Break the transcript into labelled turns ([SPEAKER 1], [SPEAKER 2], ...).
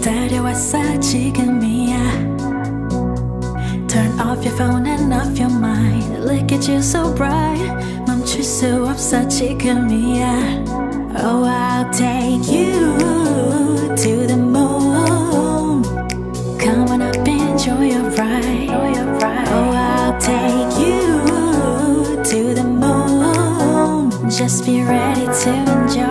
[SPEAKER 1] 기다려왔어 지금이야 Turn off your phone and off your mind. Look at you so bright. 멈출 수 없어 지금이야 Oh I'll take you to the moon. Come on up enjoy your ride. Oh I'll take you to the moon. Just be ready to enjoy.